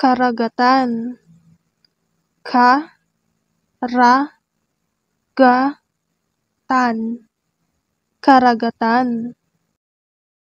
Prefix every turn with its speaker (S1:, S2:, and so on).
S1: karagatan. Ka ra ga tan karagatan.